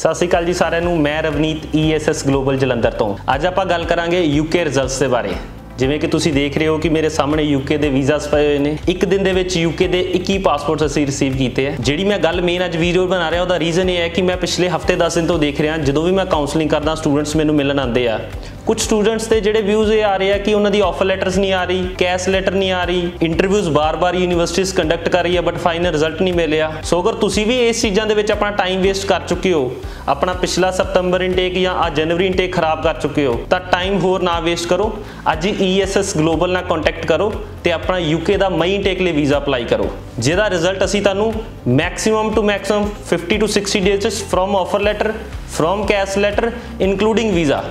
ਸਤਿ ਸ਼੍ਰੀ ਅਕਾਲ ਜੀ ਸਾਰਿਆਂ ਨੂੰ, ਮੈਂ ਰਵਨੀਤ ESS ਗਲੋਬਲ ਜਲੰਧਰ ਤੋਂ। ਅੱਜ ਆਪਾਂ ਗੱਲ ਕਰਾਂਗੇ UK ਰਿਜ਼ਲਟਸ ਦੇ ਬਾਰੇ। ਜਿਵੇਂ ਕਿ ਤੁਸੀਂ ਦੇਖ ਰਹੇ ਹੋ ਕਿ ਮੇਰੇ ਸਾਹਮਣੇ UK ਦੇ ਵੀਜ਼ਾਸ ਪਏ ਹੋਏ ਨੇ। ਇੱਕ ਦਿਨ ਦੇ ਵਿੱਚ UK ਦੇ 21 ਪਾਸਪੋਰਟਸ ਅਸੀਂ ਰਿਸੀਵ ਕੀਤੇ ਆ। ਜਿਹੜੀ ਮੈਂ ਗੱਲ ਮੇਨ ਅੱਜ ਵੀਡੀਓ ਬਣਾ ਰਿਹਾ, ਉਹਦਾ ਰੀਜ਼ਨ ਇਹ ਹੈ ਕਿ ਮੈਂ ਪਿਛਲੇ ਹਫ਼ਤੇ 10 ਦਿਨ ਤੋਂ ਦੇਖ ਰਿਹਾ, ਜਦੋਂ ਵੀ ਮੈਂ ਕਾਉਂਸਲਿੰਗ ਕਰਦਾ ਸਟੂਡੈਂਟਸ ਮੈਨੂੰ ਮਿਲਣ ਆਉਂਦੇ ਆ। ਕੁਝ ਸਟੂਡੈਂਟਸ ਦੇ ਜਿਹੜੇ ਵਿਊਜ਼ ਇਹ ਆ ਰਹੇ ਆ ਕਿ ਉਹਨਾਂ ਦੀ ਆਫਰ ਲੈਟਰਸ ਨਹੀਂ ਆ ਰਹੀ ਕੈਸ਼ ਲੈਟਰ ਨਹੀਂ ਆ ਰਹੀ ਇੰਟਰਵਿਊਜ਼ ਬਾਰ-ਬਾਰ ਯੂਨੀਵਰਸਿਟੀਜ਼ ਕੰਡਕਟ ਕਰ ਰਹੀ ਹੈ ਬਟ ਫਾਈਨਲ ਰਿਜ਼ਲਟ ਨਹੀਂ ਮਿਲਿਆ। ਸੋ ਅਗਰ ਤੁਸੀਂ ਵੀ ਇਸ ਚੀਜ਼ਾਂ ਦੇ ਵਿੱਚ ਆਪਣਾ ਟਾਈਮ ਵੇਸਟ ਕਰ ਚੁੱਕੇ ਹੋ, ਆਪਣਾ ਪਿਛਲਾ ਸਤੰਬਰ ਇਨਟੇਕ ਜਾਂ ਆ ਜਨਵਰੀ ਇਨਟੇਕ ਖਰਾਬ ਕਰ ਚੁੱਕੇ ਹੋ, ਤਾਂ ਟਾਈਮ ਹੋਰ ਨਾ ਵੇਸਟ ਕਰੋ। ਅੱਜ ਹੀ ESS ਗਲੋਬਲ ਨਾਲ ਕੰਟੈਕਟ ਕਰੋ ਤੇ ਆਪਣਾ ਯੂਕੇ ਦਾ ਮਈ ਇਨਟੇਕ ਲਈ ਵੀਜ਼ਾ ਅਪਲਾਈ ਕਰੋ। ਜਿਹਦਾ ਰਿਜ਼ਲਟ ਅਸੀਂ ਤੁਹਾਨੂੰ maximum to maximum 50 to 60 days from offer letter from cash letter including visa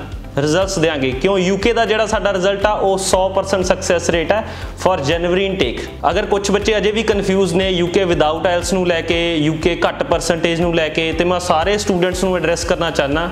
results ਦੇਾਂਗੇ ਕਿਉਂ? UK ਦਾ ਜਿਹੜਾ ਸਾਡਾ ਰਿਜ਼ਲਟ ਆ, ਉਹ 100% ਸਕਸੈਸ ਰੇਟ ਹੈ ਫॉर ਜਨਵਰੀ ਇਨਟੇਕ ਅਗਰ ਕੁਝ ਬੱਚੇ ਅਜੇ ਵੀ ਕਨਫਿਊਜ਼ ਨੇ UK ਵਿਦਆਊਟ ਆਇਲਸ ਨੂੰ ਲੈ ਕੇ ਯੂਕੇ ਘੱਟ ਪਰਸੈਂਟੇਜ ਨੂੰ ਲੈ ਕੇ, ਤੇ ਮੈਂ ਸਾਰੇ ਸਟੂਡੈਂਟਸ ਨੂੰ ਐਡਰੈਸ ਕਰਨਾ ਚਾਹਨਾ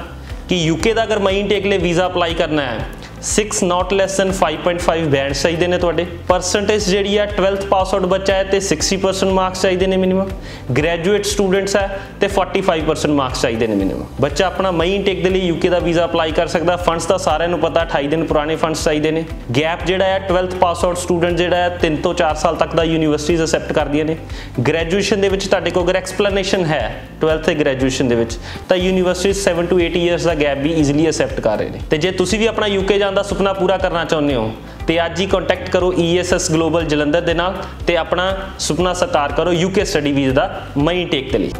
ਕਿ UK ਦਾ ਅਗਰ ਮਈ ਇਨਟੇਕ ਲਈ ਵੀਜ਼ਾ ਅਪਲਾਈ ਕਰਨਾ ਹੈ 6 not less than 5.5 ਬੈਂਡ ਚਾਹੀਦੇ ਨੇ ਤੁਹਾਡੇ। ਪਰਸੈਂਟੇਜ ਜਿਹੜੀ ਆ 12th ਪਾਸ ਆਊਟ ਬੱਚਾ ਹੈ ਤੇ 60% ਮਾਰਕਸ ਚਾਹੀਦੇ ਨੇ ਮਿਨੀਮਮ ਗ੍ਰੈਜੂਏਟ ਸਟੂਡੈਂਟਸ ਹੈ ਤੇ 45% ਮਾਰਕਸ ਚਾਹੀਦੇ ਨੇ ਮਿਨੀਮਮ ਬੱਚਾ ਆਪਣਾ ਮਈ ਇਨਟੇਕ ਦੇ ਲਈ UK ਦਾ ਵੀਜ਼ਾ ਅਪਲਾਈ ਕਰ ਸਕਦਾ। ਫੰਡਸ ਦਾ ਸਾਰਿਆਂ ਨੂੰ ਪਤਾ 28 ਦਿਨ ਪੁਰਾਣੇ ਫੰਡਸ ਚਾਹੀਦੇ ਨੇ। ਗੈਪ ਜਿਹੜਾ ਹੈ 12th ਪਾਸ ਆਊਟ ਸਟੂਡੈਂਟ ਜਿਹੜਾ ਹੈ 3 ਤੋਂ 4 ਸਾਲ ਤੱਕ ਦਾ ਯੂਨੀਵਰਸਿਟੀਜ਼ ਅਸੈਪਟ ਕਰਦੀਆਂ ਨੇ। ਗ੍ਰੈਜੂਏਸ਼ਨ ਦੇ ਵਿੱਚ ਤੁਹਾਡੇ ਕੋਲ ਅਗਰ ਐਕਸਪਲੇਨੇਸ਼ਨ ਹੈ 12th ਤੇ ਗ੍ਰੈਜੂਏਸ਼ਨ ਦੇ ਵਿੱਚ, ਤਾਂ ਯੂਨੀਵਰਸਿਟੀ 7 ਟੂ 8 ਇਅਰਸ ਦਾ ਗੈਪ ਵੀ ਈਜ਼ੀਲੀ ਅਸੈਪਟ ਕਰ ਰਹੇ ਨੇ। ਤੇ ਜੇ ਤੁਸੀਂ ਵੀ ਆਪਣਾ UK ਜਾਣ ਦਾ ਸੁਪਨਾ ਪੂਰਾ ਕਰਨਾ ਚਾਹੁੰਦੇ ਹੋ, ਤੇ ਅੱਜ ਹੀ ਕੰਟੈਕਟ ਕਰੋ ESS ਗਲੋਬਲ ਜਲੰਧਰ ਦੇ ਨਾਲ, ਤੇ ਆਪਣਾ ਸੁਪਨਾ ਸਾਕਾਰ ਕਰੋ ਯੂਕੇ ਸਟੱਡੀ ਵੀਜ਼ਾ ਦਾ ਮਈ ਟੇਕ ਦੇ ਲਈ।